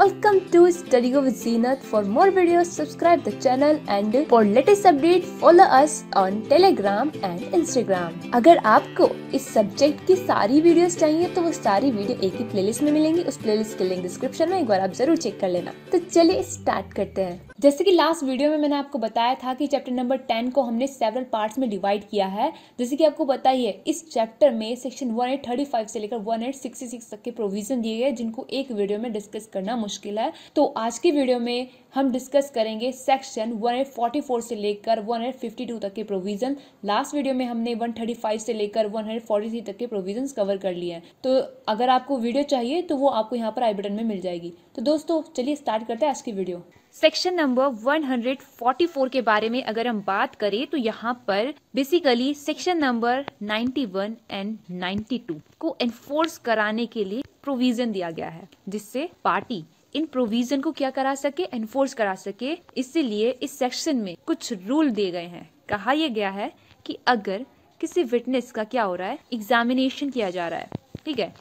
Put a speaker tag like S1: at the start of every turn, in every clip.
S1: Welcome to Study with Zenith. For more videos, subscribe the channel and for latest update, follow us on Telegram and Instagram. अगर आपको इस subject की सारी videos चाहिए तो वो सारी वीडियो एक ही प्लेलिस्ट में मिलेंगी उस प्लेलिस्ट के लिंक डिस्क्रिप्शन में एक बार आप ज़रूर चेक कर लेना तो चलिए स्टार्ट करते हैं जैसे कि लास्ट वीडियो में मैंने आपको बताया था कि चैप्टर नंबर टेन को हमने सेवरल पार्ट्स में डिवाइड किया है। जैसे कि आपको है इस चैप्टर में section one eight thirty five से लेकर वन एट सिक्सटी सिक्स तक के प्रोविज़न दिए गए, जिनको एक वीडियो में डिस्कस करना मुश्किल है। तो आज की वीडियो में हम डिस्कस करेंगे सेक्शन 144 से लेकर 152 तक के प्रोविज़न लास्ट वीडियो में हमने 135 से लेकर 143 तक के प्रोविज़न कवर कर लिए हैं। तो अगर आपको वीडियो चाहिए तो वो आपको यहाँ पर आई बटन में मिल जाएगी। तो दोस्तों, चलिए स्टार्ट करते हैं आज की वीडियो सेक्शन नंबर 144 के बारे में अगर हम बात करें तो यहाँ पर बेसिकली सेक्शन नंबर 91 एंड 92 को एनफोर्स कराने के लिए प्रोविज़न दिया गया है, जिससे पार्टी इन प्रोविज़न को क्या करा सके एनफोर्स करा सके। इसीलिए इस सेक्शन में कुछ रूल दिए गए हैं। कहा यह गया है कि अगर किसी विटनेस का क्या हो रहा है एग्जामिनेशन किया जा रहा है, ठीक है?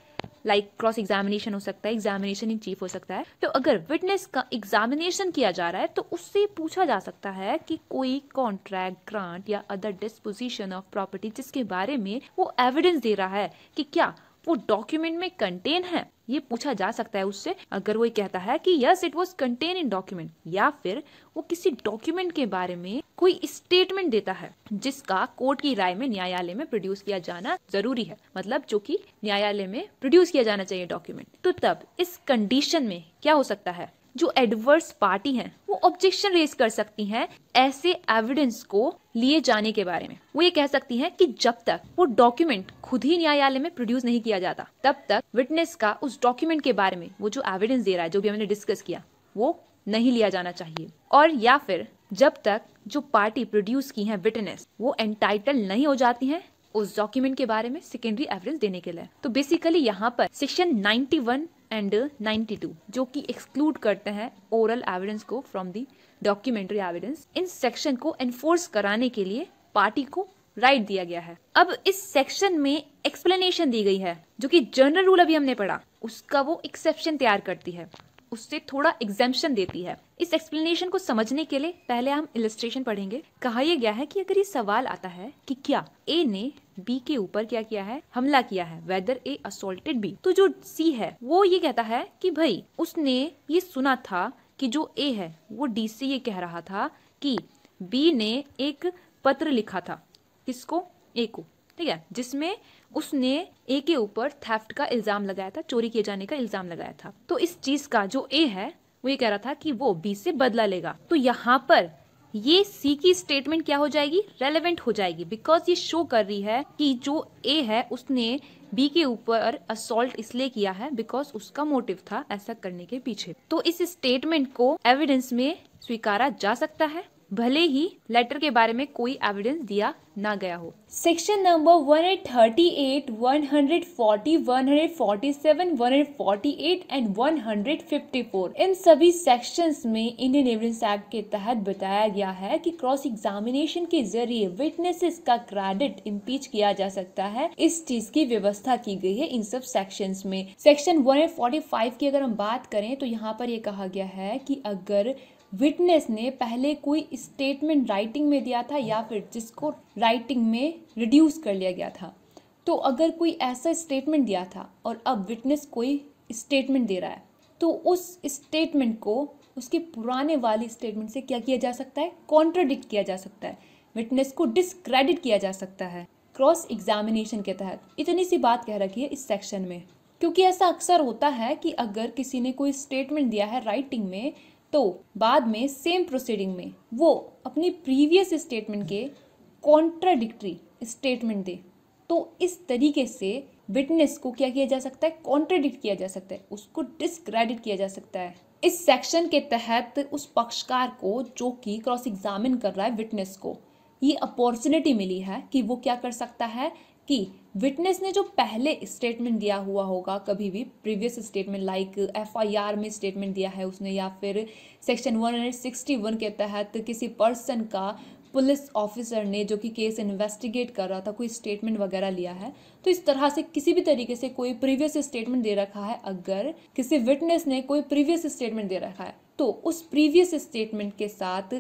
S1: लाइक क्रॉस एग्जामिनेशन हो सकता है एग्जामिनेशन इन चीफ हो सकता है। तो अगर विटनेस का एग्जामिनेशन किया जा रहा है तो उससे पूछा जा सकता है कि कोई कॉन्ट्रैक्ट ग्रांट या अदर डिस्पोजिशन ऑफ़ प्रॉपर्टी जिसके बारे में वो एविडेंस दे रहा है कि क्या वो डॉक्यूमेंट में कंटेन है। ये पूछा जा सकता है उससे, अगर वो कहता है कि yes it was contain in document या फिर वो किसी डॉक्यूमेंट के बारे में कोई स्टेटमेंट देता है, जिसका कोर्ट की राय में न्यायालय में प्रोड्यूस किया जाना ज़रूरी है। मतलब जो कि न्यायालय में प्रोड्यूस किया जाना चाहिए डॉक्यूमेंट तो तब इस कंडीशन में क्या हो सकता है? जो एडवर्स पार्टी हैं, वो ऑब्जेक्शन रेज कर सकती हैं ऐसे एविडेंस को लिए जाने के बारे में। वो ये कह सकती हैं कि जब तक वो डॉक्यूमेंट खुद ही न्यायालय में प्रोड्यूस नहीं किया जाता, तब तक विटनेस का उस डॉक्यूमेंट के बारे में वो जो एविडेंस दे रहा है, जो भी हमने डिस्कस किया, वो नहीं लिया जाना चाहिए। और या फिर जब तक जो पार्टी प्रोड्यूस की है विटनेस वो एंटाइटल नहीं हो जाती है उस डॉक्यूमेंट के बारे में सेकेंडरी एविडेंस देने के लिए। तो बेसिकली यहाँ पर सेक्शन 91 एंड 92 जो कि एक्सक्लूड करते हैं ओरल एविडेंस को from the documentary evidence in section को एनफोर्स कराने के लिए पार्टी को राइट दिया गया है। अब इस सेक्शन में एक्सप्लेनेशन दी गई है, जो कि जनरल रूल अभी हमने पढ़ा, उसका वो एक्सेप्शन तैयार करती है। उससे थोड़ा एग्जामेशन देती है। इस एक्सप्लेनेशन को समझने के लिए पहले हम इलिस्ट्रेशन पढ़ेंगे। कहा यह गया है कि अगर ये सवाल आता है कि क्या ए ने बी के ऊपर क्या किया है, हमला किया है वेदर ए असोल्टेड बी तो जो सी है, वो ये कहता है कि भाई, उसने ये सुना था कि जो ए है, वो डी से ये कह रहा था कि बी ने एक पत्र लिखा था, किसको? ए को, ठीक है? जिसमें उसने ए के ऊपर थेफ्ट का इल्ज़ाम लगाया था, चोरी किए जाने का इल्ज़ाम लगाया था। तो इस चीज़ का जो ए है, वो ये कह रहा था कि वो बी से बदला लेगा। तो यहाँ पर ये सी की स्टेटमेंट क्या हो जाएगी? रेलेवेंट हो जाएगी। बिकॉज़ ये शो कर रही है कि जो ए है, उसने बी के ऊपर असोल्ट इसलिए किया है बिकॉज़ उसका मोटिव था ऐसा करने के पीछे। तो इस स्टेटमेंट को एविडेंस में स्वीकारा जा सकता है। भले ही लेटर के बारे में कोई एविडेंस दिया ना गया हो। सेक्शन नंबर 138, 140, 147, 148 एंड 154 इन सभी सेक्शंस में इंडियन एविडेंस एक्ट के तहत बताया गया है कि क्रॉस एग्जामिनेशन के ज़रिए विटनेसेस का क्रेडिट इम्पीच किया जा सकता है। इस चीज़ की व्यवस्था की गई है इन सब सेक्शन में। सेक्शन 145 की अगर हम बात करें तो यहाँ पर यह कहा गया है कि अगर विटनेस ने पहले कोई स्टेटमेंट राइटिंग में दिया था या फिर जिसको राइटिंग में रिड्यूस कर लिया गया था। तो अगर कोई ऐसा स्टेटमेंट दिया था और अब विटनेस कोई स्टेटमेंट दे रहा है तो उस स्टेटमेंट को, उसके पुराने वाली स्टेटमेंट से क्या किया जा सकता है? कॉन्ट्रोडिक्ट किया जा सकता है। विटनेस को डिसक्रेडिट किया जा सकता है। क्रॉस एग्जामिनेशन के तहत। इतनी सी बात कह रखी है इस सेक्शन में। क्योंकि ऐसा अक्सर होता है कि अगर किसी ने कोई स्टेटमेंट दिया है राइटिंग में तो बाद में सेम प्रोसीडिंग में वो अपनी प्रीवियस स्टेटमेंट के कॉन्ट्राडिक्टरी स्टेटमेंट दे। तो इस तरीके से विटनेस को क्या किया जा सकता है? कॉन्ट्रेडिक्ट किया जा सकता है। उसको डिसक्रेडिट किया जा सकता है। इस सेक्शन के तहत उस पक्षकार को जो कि क्रॉस एग्जामिन कर रहा है विटनेस को, ये अपॉर्चुनिटी मिली है कि वो क्या कर सकता है? कि विटनेस ने जो पहले स्टेटमेंट दिया हुआ होगा, कभी भी प्रीवियस स्टेटमेंट लाइक एफआईआर में स्टेटमेंट दिया है उसने, या फिर सेक्शन 161 के तहत किसी पर्सन का
S2: पुलिस ऑफिसर ने जो कि केस इन्वेस्टिगेट कर रहा था, कोई स्टेटमेंट वगैरह लिया है तो इस तरह से किसी भी तरीके से कोई प्रीवियस स्टेटमेंट दे रखा है, अगर किसी विटनेस ने कोई प्रीवियस स्टेटमेंट दे रखा है तो उस प्रीवियस स्टेटमेंट के साथ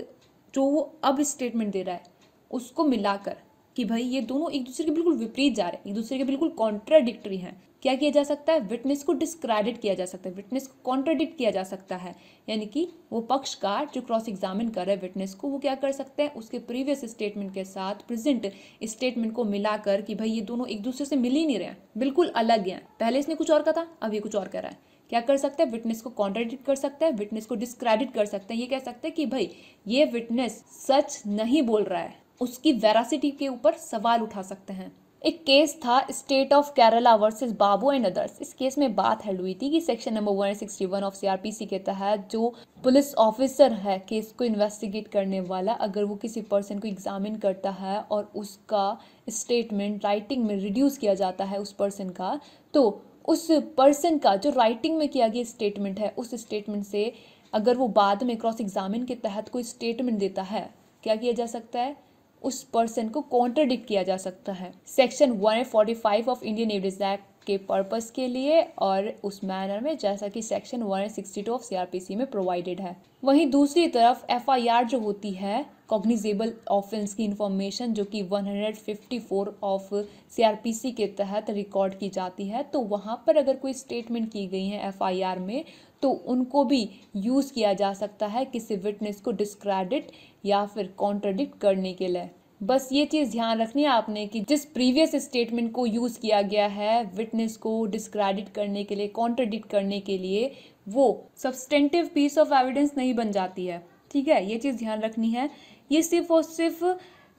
S2: जो वो अब स्टेटमेंट दे रहा है, उसको मिलाकर कि भाई ये दोनों एक दूसरे के बिल्कुल विपरीत जा रहे हैं, एक दूसरे के बिल्कुल कॉन्ट्राडिक्टरी हैं। क्या किया जा सकता है? विटनेस को डिस्क्रेडिट किया जा सकता है। विटनेस को कॉन्ट्राडिक्ट किया जा सकता है। यानी कि वो पक्षकार जो क्रॉस एग्जामिन कर रहे हैं विटनेस को, वो क्या कर सकते हैं? उसके प्रीवियस स्टेटमेंट के साथ प्रेजेंट स्टेटमेंट को मिलाकर कि भाई ये दोनों एक दूसरे से मिल ही नहीं रहे बिल्कुल अलग हैं। पहले इसने कुछ और कहा था, अब ये कुछ और कह रहा है। क्या कर सकता है? विटनेस को कॉन्ट्राडिक्ट कर सकता है विटनेस को डिस्क्रेडिट कर सकते हैं। ये कह सकते हैं कि भाई ये विटनेस सच नहीं बोल रहा है। उसकी वेरासिटी के ऊपर सवाल उठा सकते हैं। एक केस था state of Kerala versus Babu and others इस केस में बात हेल्ड हुई थी कि सेक्शन नंबर 161 ऑफ़ सीआरपीसी के तहत जो पुलिस ऑफिसर है केस को इन्वेस्टिगेट करने वाला, अगर वो किसी पर्सन को एग्जामिन करता है और उसका स्टेटमेंट राइटिंग में रिड्यूस किया जाता है उस पर्सन का तो उस पर्सन का जो राइटिंग में किया गया स्टेटमेंट है, उस स्टेटमेंट से अगर वो बाद में क्रॉस एग्जामिन के तहत कोई स्टेटमेंट देता है, क्या किया जा सकता है? उस पर्सन को कॉन्ट्रडिक्ट किया जा सकता है। Section 145 of Indian evidence act के पर्पस के लिए और उस मैनर में जैसा कि सेक्शन 162 ऑफ़ सीआरपीसी में प्रोवाइडेड है। वहीं दूसरी तरफ़ एफआईआर जो होती है कॉग्निजेबल ऑफेंस की इंफॉर्मेशन जो कि 154 ऑफ़ सीआरपीसी के तहत रिकॉर्ड की जाती है तो वहाँ पर अगर कोई स्टेटमेंट की गई है एफआईआर में तो उनको भी यूज़ किया जा सकता है, किसी विटनेस को डिस्क्रेडिट या फिर कॉन्ट्रडिक्ट करने के लिए। बस ये चीज़ ध्यान रखनी है आपने कि जिस प्रीवियस स्टेटमेंट को यूज़ किया गया है विटनेस को डिस्क्रेडिट करने के लिए कॉन्ट्रडिक्ट करने के लिए, वो सब्सटेंटिव पीस ऑफ़ एविडेंस नहीं बन जाती है। ठीक है? ये चीज़ ध्यान रखनी है। ये सिर्फ़ और सिर्फ़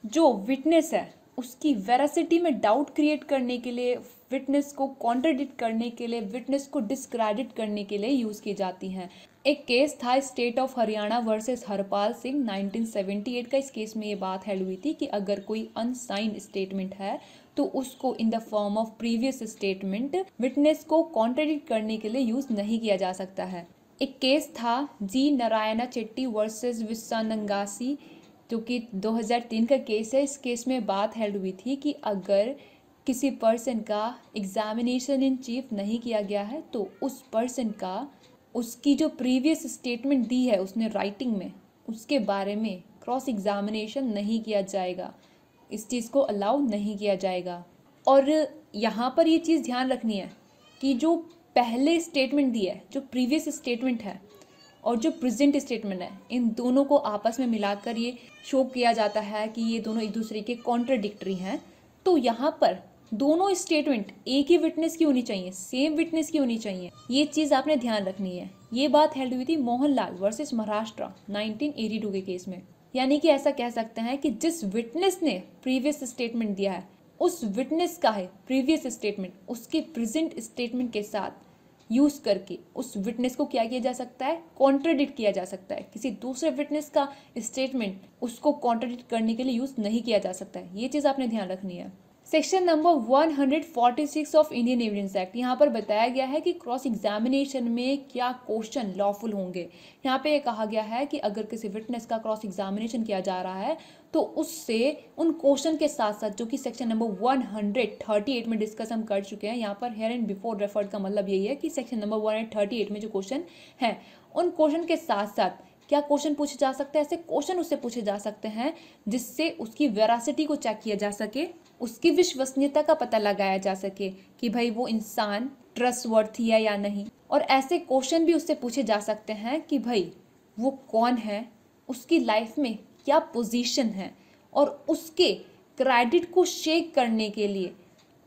S2: जो विटनेस है, उसकी वेरासिटी में डाउट क्रिएट करने के लिए विटनेस को कॉन्ट्रडिक्ट करने के लिए विटनेस को डिस्क्रेडिट करने के लिए यूज़ की जाती हैं। एक केस था state of Haryana versus Harpal Singh 1978 का। इस केस में ये बात हेल्ड हुई थी कि अगर कोई अनसाइंड स्टेटमेंट है तो उसको in the form of previous statement witness को कॉन्ट्रेडिक्ट करने के लिए यूज़ नहीं किया जा सकता है। एक केस था जी नारायणा चेट्टी वर्सेस विश्वानंगासी, जो कि 2003 का केस है। इस केस में बात हेल्ड हुई थी कि अगर किसी पर्सन का एग्जामिनेशन इन चीफ नहीं किया गया है तो उस पर्सन का उसकी जो प्रीवियस स्टेटमेंट दी है, उसने राइटिंग में, उसके बारे में क्रॉस एग्जामिनेशन नहीं किया जाएगा। इस चीज़ को अलाउ नहीं किया जाएगा। और यहाँ पर ये चीज़ ध्यान रखनी है कि जो पहले स्टेटमेंट दी है, जो प्रीवियस स्टेटमेंट है और जो प्रेजेंट स्टेटमेंट है, इन दोनों को आपस में मिलाकर ये शो किया जाता है कि ये दोनों एक दूसरे के कॉन्ट्रडिक्टरी हैं। तो यहाँ पर दोनों स्टेटमेंट एक ही विटनेस की होनी चाहिए सेम विटनेस की होनी चाहिए। ये चीज़ आपने ध्यान रखनी है। ये बात हेल्ड हुई थी मोहनलाल वर्सेस महाराष्ट्र 1982 के केस में। यानी कि ऐसा कह सकते हैं कि जिस विटनेस ने प्रीवियस स्टेटमेंट दिया है, उस विटनेस का है प्रीवियस स्टेटमेंट उसके प्रेजेंट स्टेटमेंट के साथ यूज़ करके उस विटनेस को क्या किया जा सकता है? कॉन्ट्रडिक्ट किया जा सकता है। किसी दूसरे विटनेस का स्टेटमेंट उसको कॉन्ट्रडिक्ट करने के लिए यूज़ नहीं किया जा सकता है। ये चीज़ आपने ध्यान रखनी है। Section number 146 of Indian evidence act यहाँ पर बताया गया है कि क्रॉस एग्जामिनेशन में क्या क्वेश्चन लॉफुल होंगे। यहाँ पे कहा गया है कि अगर किसी विटनेस का क्रॉस एग्जामिनेशन किया जा रहा है तो उससे उन क्वेश्चन के साथ साथ जो कि सेक्शन नंबर 138 में डिस्कस हम कर चुके हैं, यहाँ पर हेयर एंड बिफोर रेफर्ड का मतलब यही है कि सेक्शन नंबर 138 में जो क्वेश्चन है, उन क्वेश्चन के साथ साथ क्या क्वेश्चन पूछे जा सकते हैं? ऐसे क्वेश्चन उससे पूछे जा सकते हैं, जिससे उसकी वेरासिटी को चेक किया जा सके, उसकी विश्वसनीयता का पता लगाया जा सके कि भाई वो इंसान ट्रस्टवर्थी है या नहीं। और ऐसे क्वेश्चन भी उससे पूछे जा सकते हैं कि भाई वो कौन है? उसकी लाइफ में क्या पोजीशन है? और उसके क्रेडिट को शेक करने के लिए,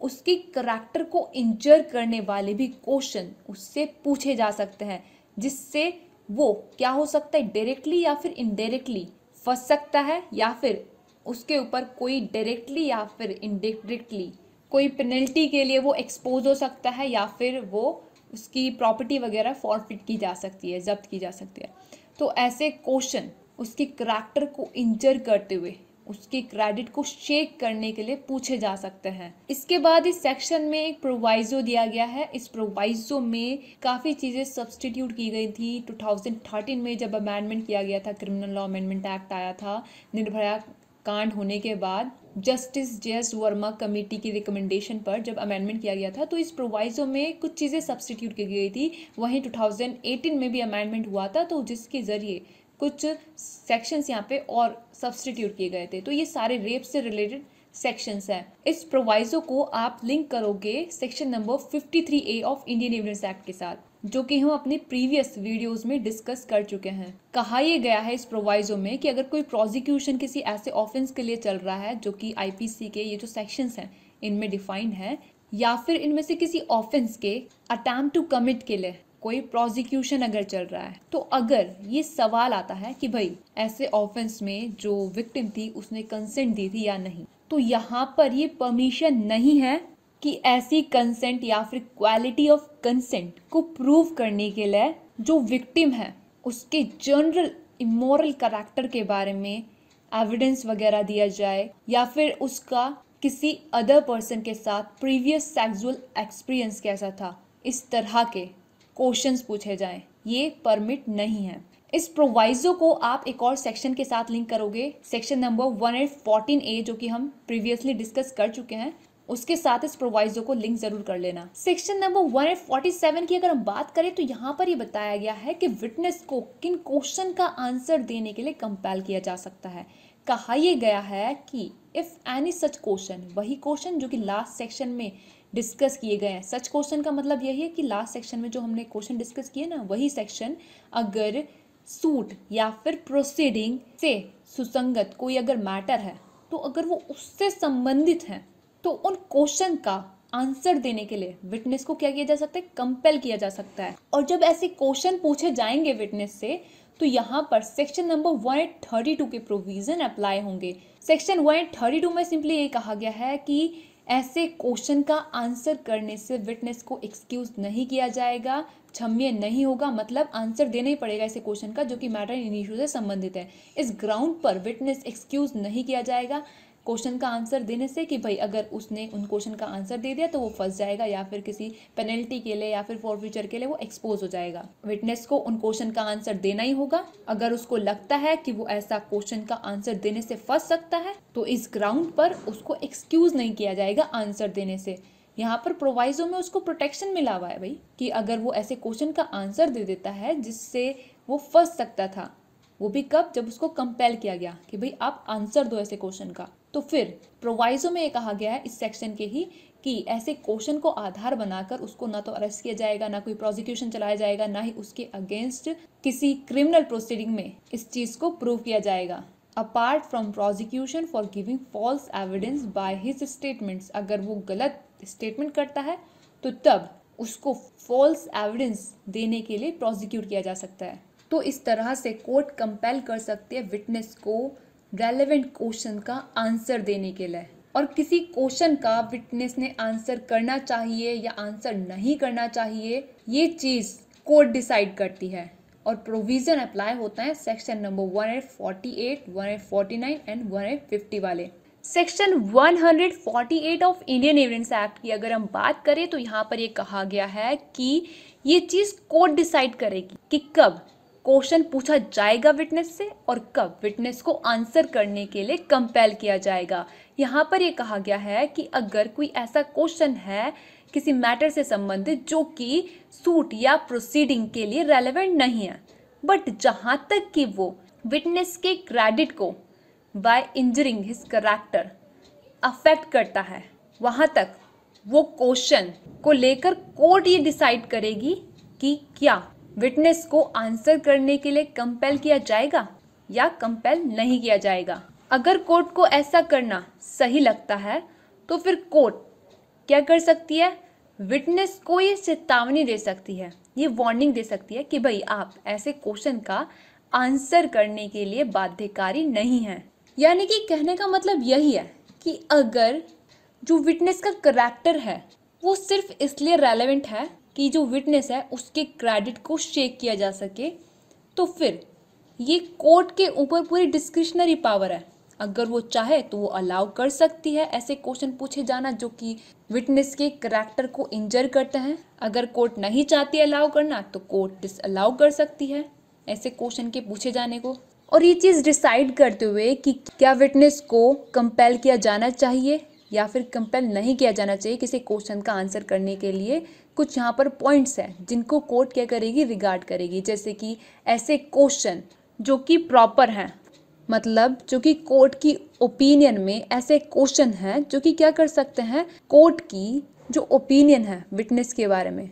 S2: उसके करेक्टर को इंजर करने वाले भी क्वेश्चन उससे पूछे जा सकते हैं, जिससे वो क्या हो सकता है डायरेक्टली या फिर इनडायरेक्टली फंस सकता है या फिर उसके ऊपर कोई डायरेक्टली या फिर इनडायरेक्टली कोई पेनल्टी के लिए वो एक्सपोज हो सकता है या फिर वो उसकी प्रॉपर्टी वगैरह फॉरफिट की जा सकती है, जब्त की जा सकती है। तो ऐसे क्वेश्चन उसके करैक्टर को इंजर करते हुए उसके क्रेडिट को शेक करने के लिए पूछे जा सकते हैं। इसके बाद इस सेक्शन में एक प्रोवाइजो दिया गया है। इस प्रोवाइजो में काफ़ी चीज़ें सब्सटीट्यूट की गई थी। 2013 में जब अमेंडमेंट किया गया था क्रिमिनल लॉ अमेंडमेंट एक्ट आया था, निर्भया कांड होने के बाद justice J S Verma committee की रिकमेंडेशन पर जब अमेंडमेंट किया गया था तो इस प्रोवाइजो में कुछ चीज़ें सब्सटीट्यूट की गई थी। वहीं 2018 में भी अमेंडमेंट हुआ था तो जिसके ज़रिए कुछ सेक्शंस यहाँ पे और सब्सटीट्यूट किए गए थे। तो ये सारे रेप से रिलेटेड सेक्शंस हैं। इस प्रोवाइजो को आप लिंक करोगे section number 53 A of Indian evidence act के साथ, जो कि हम अपने प्रीवियस वीडियोस में डिस्कस कर चुके हैं। कहा यह गया है इस प्रोवाइजो में कि अगर कोई प्रोसिक्यूशन किसी ऐसे ऑफेंस के लिए चल रहा है, जो कि आईपीसी के ये जो सेक्शंस हैं, इनमें डिफाइंड है, या फिर इनमें से किसी ऑफेंस के अटैम्प्ट टू कमिट के लिए। कोई प्रोसिक्यूशन अगर चल रहा है तो अगर ये सवाल आता है कि भाई, ऐसे ऑफेंस में जो विक्टिम थी, उसने कंसेंट दी थी या नहीं तो यहाँ पर ये परमिशन नहीं है कि ऐसी कंसेंट या फिर क्वालिटी ऑफ़ कंसेंट को प्रूव करने के लिए जो विक्टिम है, उसके जनरल इमोरल करेक्टर के बारे में एविडेंस वगैरह दिया जाए, या फिर उसका किसी अदर पर्सन के साथ प्रीवियस सेक्सुअल एक्सपीरियंस कैसा था, इस तरह के क्वेश्चंस पूछे जाएँ। ये परमिट नहीं है। इस प्रोवाइजो को आप एक और सेक्शन के साथ लिंक करोगे। Section number one eight fourteen A जो कि हम प्रीवियसली डिस्कस कर चुके हैं, उसके साथ इस प्रोवाइजो को लिंक ज़रूर कर लेना। सेक्शन नंबर 147 की अगर हम बात करें तो यहाँ पर ये बताया गया है कि विटनेस को किन क्वेश्चन का आंसर देने के लिए कंपेल किया जा सकता है। कहा यह गया है कि इफ़ एनी सच क्वेश्चन वही क्वेश्चन जो कि लास्ट सेक्शन में डिस्कस किए गए हैं। सच क्वेश्चन का मतलब यही है कि लास्ट सेक्शन में जो हमने क्वेश्चन डिस्कस किए ना, वही सेक्शन अगर सूट या फिर प्रोसीडिंग से सुसंगत कोई अगर मैटर है तो अगर वो उससे संबंधित है तो उन क्वेश्चन का आंसर देने के लिए विटनेस को क्या किया जा सकता है? कंपेल किया जा सकता है। और जब ऐसे क्वेश्चन पूछे जाएँगे विटनेस से तो यहाँ पर section number one eight thirty two के प्रोविज़न अप्लाई होंगे। Section one eight thirty two में सिंपली ये कहा गया है कि ऐसे क्वेश्चन का आंसर करने से विटनेस को एक्सक्यूज नहीं किया जाएगा, क्षम्य नहीं होगा मतलब आंसर देना ही पड़ेगा ऐसे क्वेश्चन का जो कि मैटर इन इश्यू से संबंधित है। इस ग्राउंड पर विटनेस एक्सक्यूज नहीं किया जाएगा। क्वेश्चन का आंसर देने से कि भाई अगर उसने उन क्वेश्चन का आंसर दे दिया तो वो फंस जाएगा या फिर किसी पेनल्टी के लिए या फिर फॉर फ्यूचर के लिए वो एक्सपोज हो जाएगा। विटनेस को उन क्वेश्चन का आंसर देना ही होगा। अगर उसको लगता है कि वो ऐसा क्वेश्चन का आंसर देने से फंस सकता है तो इस ग्राउंड पर उसको एक्सक्यूज नहीं किया जाएगा आंसर देने से। यहाँ पर प्रोवाइजो में उसको प्रोटेक्शन मिला हुआ है भाई, कि अगर वो ऐसे क्वेश्चन का आंसर दे देता है जिससे वो फंस सकता था, वो भी कब? जब उसको कंपेल किया गया कि भाई आप आंसर दो ऐसे क्वेश्चन का। तो फिर प्रोवाइजो में ये कहा गया है इस सेक्शन के ही कि ऐसे क्वेश्चन को आधार बनाकर उसको ना तो अरेस्ट किया जाएगा, ना कोई प्रोसिक्यूशन चलाया जाएगा, ना ही उसके अगेंस्ट किसी क्रिमिनल प्रोसीडिंग में इस चीज़ को प्रूव किया जाएगा। Apart from prosecution for giving false evidence by his statements अगर वो गलत स्टेटमेंट करता है तो तब उसको फॉल्स एविडेंस देने के लिए प्रोसिक्यूट किया जा सकता है। तो इस तरह से कोर्ट कंपेल कर सकती है विटनेस को रेलेवेंट क्वेश्चन का आंसर देने के लिए। और किसी क्वेश्चन का विटनेस ने आंसर करना चाहिए या आंसर नहीं करना चाहिए, ये चीज़ कोर्ट डिसाइड करती है। और प्रोविज़न अप्लाई होता है section number one eight forty eight one eight forty nine and one eight fifty वाले section 148 of Indian evidence act की अगर हम बात करें तो यहाँ पर ये कहा गया है कि ये चीज़ कोर्ट डिसाइड करेगी कि कब क्वेश्चन पूछा जाएगा विटनेस से और कब विटनेस को आंसर करने के लिए कंपेल किया जाएगा। यहाँ पर यह कहा गया है कि अगर कोई ऐसा क्वेश्चन है किसी मैटर से संबंधित जो कि सूट या प्रोसीडिंग के लिए रेलेवेंट नहीं है बट जहाँ तक कि वो विटनेस के क्रेडिट को by injuring his character affect करता है, वहाँ तक वो क्वेश्चन को लेकर कोर्ट ये डिसाइड करेगी कि क्या विटनेस को आंसर करने के लिए कंपेल किया जाएगा या कंपेल नहीं किया जाएगा? अगर कोर्ट को ऐसा करना सही लगता है तो फिर कोर्ट क्या कर सकती है? विटनेस को ये चेतावनी दे सकती है, ये वार्निंग दे सकती है कि भाई आप ऐसे क्वेश्चन का आंसर करने के लिए बाध्यकारी नहीं है। यानी कि कहने का मतलब यही है कि अगर जो विटनेस का करेक्टर है, वो सिर्फ़ इसलिए रेलेवेंट है कि जो विटनेस है, उसके क्रेडिट को शेक किया जा सके। तो फिर, ये कोर्ट के ऊपर पूरी डिस्क्रिशनरी पावर है। अगर वो चाहे तो वो अलाउ कर सकती है। ऐसे क्वेश्चन पूछे जाना जो कि विटनेस के करेक्टर को इंजर करते हैं। अगर कोर्ट नहीं चाहती अलाउ करना तो कोर्ट डिस अलाउ कर सकती है ऐसे क्वेश्चन के पूछे जाने को। और ये चीज़ डिसाइड करते हुए कि क्या विटनेस को कंपेल किया जाना चाहिए या फिर कंपेल नहीं किया जाना चाहिए किसी क्वेश्चन का आंसर करने के लिए कुछ यहाँ पर पॉइंट्स हैं, जिनको कोर्ट क्या करेगी? रिगार्ड करेगी। जैसे कि ऐसे क्वेश्चन जो कि प्रॉपर हैं मतलब जो कि कोर्ट की ओपिनियन में ऐसे क्वेश्चन हैं, जो कि क्या कर सकते हैं? कोर्ट की जो ओपिनियन है विटनेस के बारे में,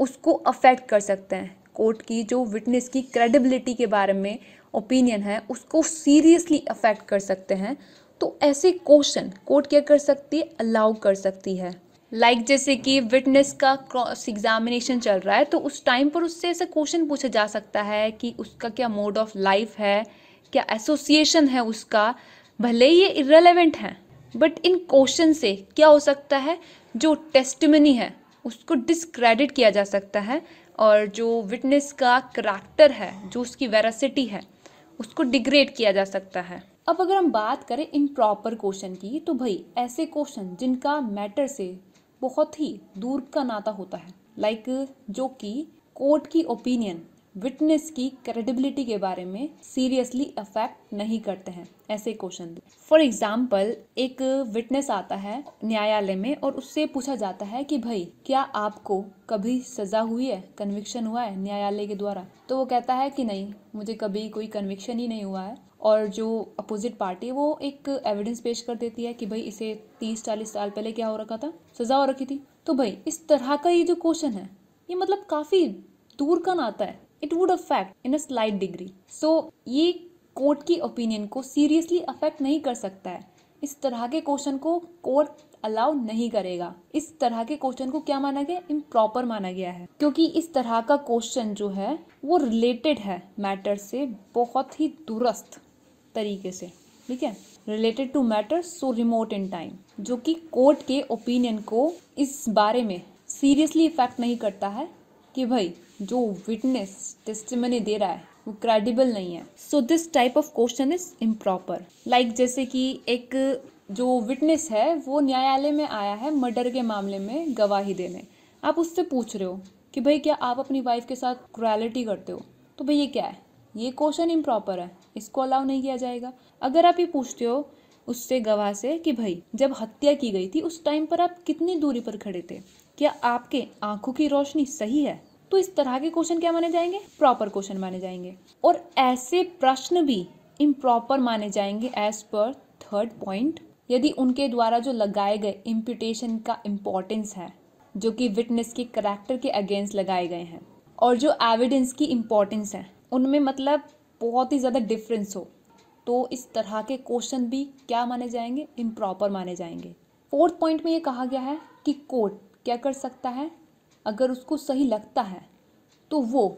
S2: उसको अफेक्ट कर सकते हैं। कोर्ट की जो विटनेस की क्रेडिबिलिटी के बारे में ओपिनियन है, उसको सीरियसली अफेक्ट कर सकते हैं। तो ऐसे क्वेश्चन कोर्ट क्या कर सकती है? अलाउ कर सकती है। लाइक like जैसे कि विटनेस का क्रॉस एग्जामिनेशन चल रहा है तो उस टाइम पर उससे ऐसा क्वेश्चन पूछा जा सकता है कि उसका क्या मोड ऑफ़ लाइफ है, क्या एसोसिएशन है उसका, भले ही ये इरेलीवेंट है बट इन क्वेश्चन से क्या हो सकता है, जो टेस्टमनी है, उसको डिसक्रेडिट किया जा सकता है, और जो विटनेस का करैक्टर है, जो उसकी वेरासिटी है, उसको डिग्रेड किया जा सकता है। अब अगर हम बात करें इन प्रॉपर क्वेश्चन की तो भाई ऐसे क्वेश्चन जिनका मैटर से बहुत ही दूर का नाता होता है। लाइक like, जो कि कोर्ट की ओपिनियन विटनेस की क्रेडिबिलिटी के बारे में सीरियसली अफेक्ट नहीं करते हैं ऐसे क्वेश्चन फॉर एग्ज़ाम्पल एक विटनेस आता है न्यायालय में और उससे पूछा जाता है कि भाई क्या आपको कभी सजा हुई है? कन्विक्शन हुआ है न्यायालय के द्वारा? तो वो कहता है कि नहीं मुझे कभी कोई कन्विक्शन ही नहीं हुआ है। और जो अपोजिट पार्टी है, वो एक एविडेंस पेश कर देती है कि भाई इसे तीस, चालीस साल पहले क्या हो रखा था? सजा हो रखी थी। तो भाई, इस तरह का ये जो क्वेश्चन है, ये मतलब काफ़ी दूर का नाता है। It would affect in a degree so ये कोर्ट की ओपिनियन को सीरियसली अफेक्ट नहीं कर सकता है। इस तरह के क्वेश्चन को कोर्ट अलाउ नहीं करेगा। इस तरह के क्वेश्चन को क्या माना गया? इम्प्रॉपर माना गया है। क्योंकि इस तरह का क्वेश्चन जो है, वो रिलेटेड है मैटर से बहुत ही दुरुस्त तरीके से, ठीक है? Related to matter so remote in time जो कि कोर्ट के ओपिनियन को इस बारे में सीरियसली इफ़ेक्ट नहीं करता है कि भाई, जो विटनेस टेस्टिमनी दे रहा है, वो क्रेडिबल नहीं है। So this type of question is improper like जैसे कि एक जो विटनेस है, वो न्यायालय में आया है मर्डर के मामले में गवाही देने। आप उससे पूछ रहे हो कि भाई, क्या आप अपनी वाइफ के साथ क्रुएलिटी करते हो? तो भाई, ये क्या है? ये क्वेश्चन इम्प्रॉपर है। इसको अलाउ नहीं किया जाएगा। अगर आप ये पूछते हो उससे गवाह से कि भाई, जब हत्या की गई थी, उस टाइम पर आप कितनी दूरी पर खड़े थे? क्या आपके आँखों की रोशनी सही है? तो इस तरह के क्वेश्चन क्या माने जाएँगे? प्रॉपर क्वेश्चन माने जाएँगे। और ऐसे प्रश्न भी इम्प्रॉपर माने जाएँगे एज पर थर्ड पॉइंट यदि उनके द्वारा जो लगाए गए इम्पिटेशन का इम्पोर्टेंस है, जो कि विटनेस के करेक्टर के अगेंस्ट लगाए गए हैं, और जो एविडेंस की इम्पोर्टेंस है, उनमें मतलब बहुत ही ज़्यादा डिफरेंस हो तो इस तरह के क्वेश्चन भी क्या माने जाएँगे? इम्प्रॉपर माने जाएँगे। फोर्थ पॉइंट में ये कहा गया है कि कोर्ट क्या कर सकता है? अगर उसको सही लगता है तो वो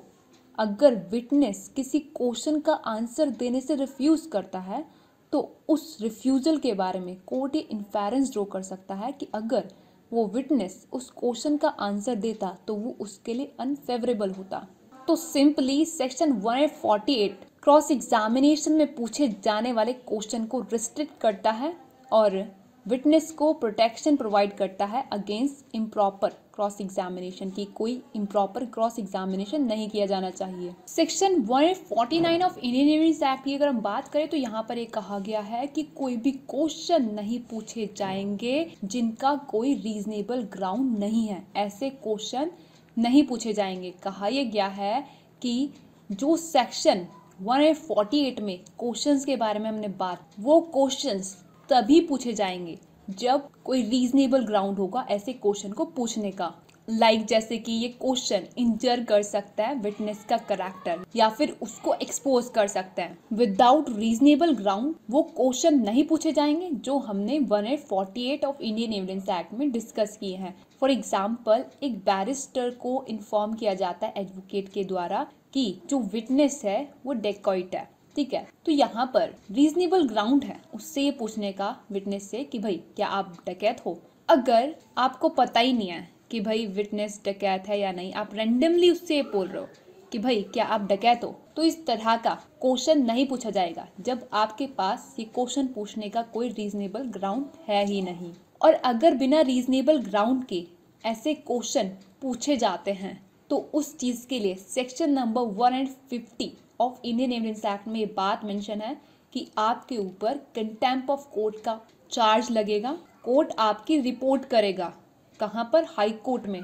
S2: अगर विटनेस किसी क्वेश्चन का आंसर देने से रिफ्यूज़ करता है तो उस रिफ्यूज़ल के बारे में कोर्ट ये इन्फेरेंस ड्रॉ कर सकता है कि अगर वो विटनेस उस क्वेश्चन का आंसर देता तो वो उसके लिए अनफेवरेबल होता। तो सिंपली सेक्शन 148 क्रॉस एग्जामिनेशन में पूछे जाने वाले क्वेश्चन को रिस्ट्रिक्ट करता है और विटनेस को प्रोटेक्शन प्रोवाइड करता है अगेंस्ट इम्प्रॉपर क्रॉस एग्जामिनेशन की कोई इम्प्रॉपर क्रॉस एग्जामिनेशन नहीं किया जाना चाहिए। सेक्शन 149 ऑफ़ इंडियन एक्ट की अगर हम बात करें तो यहाँ पर एक कहा गया है कि कोई भी क्वेश्चन नहीं पूछे जाएँगे जिनका कोई रीजनेबल ग्राउंड नहीं है। ऐसे क्वेश्चन नहीं पूछे जाएँगे। कहा यह गया है कि जो सेक्शन 148 में क्वेश्चंस के बारे में हमने बात, वो क्वेश्चंस तभी पूछे जाएँगे जब कोई रीजनेबल ग्राउंड होगा ऐसे क्वेश्चन को पूछने का। लाइक like जैसे कि ये क्वेश्चन इंजर कर सकता है विटनेस का करेक्टर या फिर उसको एक्सपोज कर सकता है। विदाउट रीजनेबल ग्राउंड वो क्वेश्चन नहीं पूछे जाएँगे, जो हमने one eight forty eight of Indian evidence act में डिस्कस किए हैं। फॉर एग्ज़ाम्पल एक बैरिस्टर को इन्फॉर्म किया जाता है एडवोकेट के द्वारा कि जो विटनेस है, वो डेकॉइट है। ठीक है? तो यहाँ पर रीजनेबल ग्राउंड है उससे ये पूछने का विटनेस से कि भाई, क्या आप डकैत हो? अगर आपको पता ही नहीं है कि भाई विटनेस डकैत है या नहीं? आप रेंडमली उससे बोल रहे हो कि भाई, क्या आप डकैत हो? तो इस तरह का क्वेश्चन नहीं पूछा जाएगा, जब आपके पास ये क्वेश्चन पूछने का कोई रीजनेबल ग्राउंड है ही नहीं। और अगर बिना रीजनेबल ग्राउंड के ऐसे क्वेश्चन पूछे जाते हैं तो उस चीज़ के लिए section number one and fifty of Indian evidence act में बात मेंशन है कि आपके ऊपर कंटेम्प ऑफ़ कोर्ट का चार्ज लगेगा। कोर्ट आपकी रिपोर्ट करेगा। कहाँ पर हाई कोर्ट में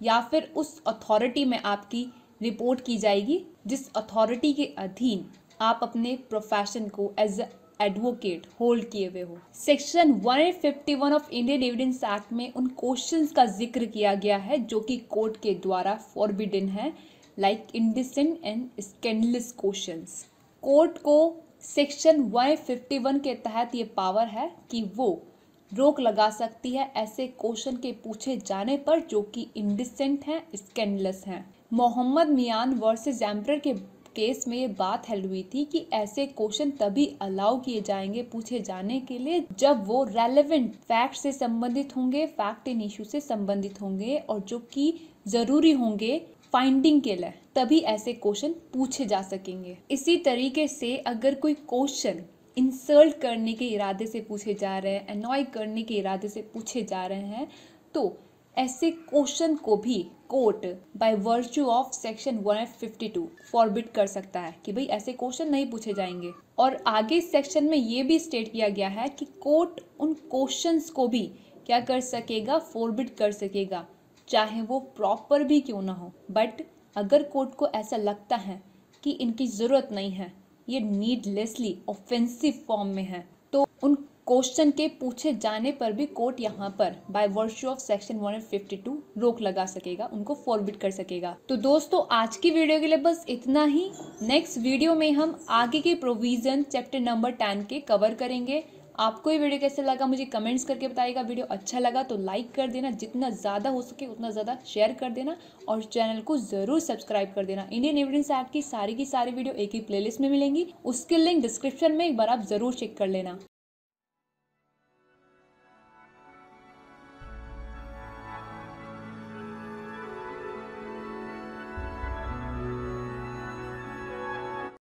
S2: या फिर उस अथॉरिटी में आपकी रिपोर्ट की जाएगी, जिस अथॉरिटी के अधीन आप अपने प्रोफेशन को एज एडवोकेट होल्ड किए हुए हो। Section 151 of Indian evidence act में उन क्वेश्चंस का ज़िक्र किया गया है, जो कि कोर्ट के द्वारा फॉरबिडन है like indecent and scandalous questions court को सेक्शन 151 के तहत ये पावर है कि वो रोक लगा सकती है ऐसे क्वेश्चन के पूछे जाने पर जो कि इंडिसेंट हैं स्कैंडलस हैं। मोहम्मद मियान वर्सेस एम्पर के केस में ये बात हेल्ड हुई थी कि ऐसे क्वेश्चन तभी अलाउ किए जाएँगे पूछे जाने के लिए जब वो रेलेवेंट फैक्ट से संबंधित होंगे फैक्ट इन इशू से संबंधित होंगे और जो कि ज़रूरी होंगे फाइंडिंग के लिए। तभी ऐसे क्वेश्चन पूछे जा सकेंगे। इसी तरीके से अगर कोई क्वेश्चन इंसल्ट करने के इरादे से पूछे जा रहे हैं अनॉय करने के इरादे से पूछे जा रहे हैं तो ऐसे क्वेश्चन को भी court by virtue of section 152 forbid कर सकता है कि भाई ऐसे क्वेश्चन नहीं पूछे जाएँगे। और आगे सेक्शन में ये भी स्टेट किया गया है कि कोर्ट उन क्वेश्चंस को भी क्या कर सकेगा फॉरबिट कर सकेगा, चाहे वो प्रॉपर भी क्यों ना हो। बट अगर कोर्ट को ऐसा लगता है कि इनकी ज़रूरत नहीं है ये नीडलेसली ऑफेंसिव फॉर्म में है। तो उन क्वेश्चन के पूछे जाने पर भी कोर्ट यहाँ पर बाय वर्च्यू ऑफ़ सेक्शन 152 रोक लगा सकेगा, उनको फॉरबिट कर सकेगा। तो दोस्तों, आज की वीडियो के लिए बस इतना ही। नेक्स्ट वीडियो में हम आगे के प्रोविज़न चैप्टर नंबर टेन के कवर करेंगे। आपको ये वीडियो कैसे लगा मुझे कमेंट्स करके बताइएगा। वीडियो अच्छा लगा तो लाइक कर देना, जितना ज़्यादा हो सके उतना ज़्यादा शेयर कर देना और चैनल को ज़रूर सब्सक्राइब कर देना। इंडियन एविडेंस ऐप की सारी की सारी वीडियो एक ही प्लेलिस्ट में मिलेंगी। उसके लिंक डिस्क्रिप्शन में एक बार आप ज़रूर चेक कर लेना।